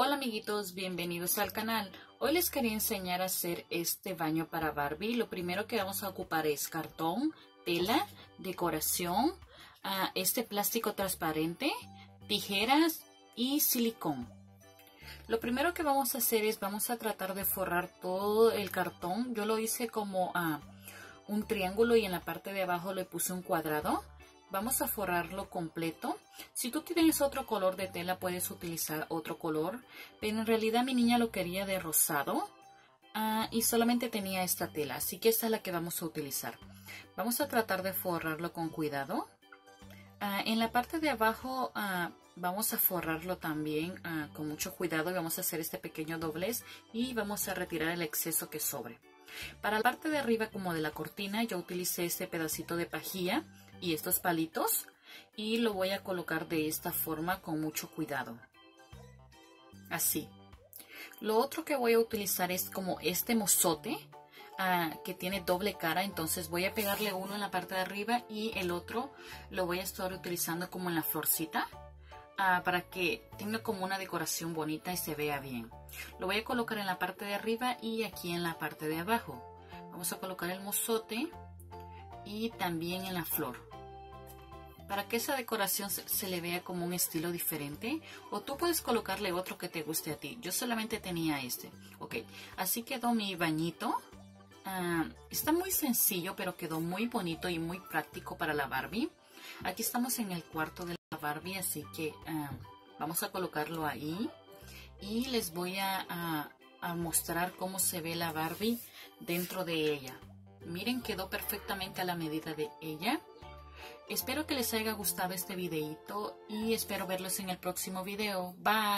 Hola amiguitos, bienvenidos al canal. Hoy les quería enseñar a hacer este baño para Barbie. Lo primero que vamos a ocupar es cartón, tela, decoración, uh, este plástico transparente, tijeras y silicón. Lo primero que vamos a hacer es vamos a tratar de forrar todo el cartón. Yo lo hice como uh, un triángulo y en la parte de abajo le puse un cuadrado. Vamos a forrarlo completo. Si tú tienes otro color de tela, puedes utilizar otro color. Pero en realidad mi niña lo quería de rosado. Uh, y solamente tenía esta tela. Así que esta es la que vamos a utilizar. Vamos a tratar de forrarlo con cuidado. Uh, en la parte de abajo uh, vamos a forrarlo también con mucho cuidado. Vamos a hacer este pequeño doblez. Y vamos a retirar el exceso que sobre. Para la parte de arriba como de la cortina yo utilicé este pedacito de pajilla y estos palitos y lo voy a colocar de esta forma con mucho cuidado. Así. Lo otro que voy a utilizar es como este mozote uh, que tiene doble cara. Entonces voy a pegarle uno en la parte de arriba y el otro lo voy a estar utilizando como en la florcita. Uh, para que tenga como una decoración bonita y se vea bien. Lo voy a colocar en la parte de arriba y aquí en la parte de abajo. Vamos a colocar el mozote y también en la flor para que esa decoración se, le vea como un estilo diferente o tú puedes colocarle otro que te guste a ti. Yo solamente tenía este ok. Así quedó mi bañito. Uh, está muy sencillo pero quedó muy bonito y muy práctico para la Barbie. Aquí estamos en el cuarto de la Barbie así que uh, vamos a colocarlo ahí. Y les voy a mostrar cómo se ve la Barbie dentro de ella. Miren quedó perfectamente a la medida de ella Espero que les haya gustado este videito y espero verlos en el próximo video. Bye.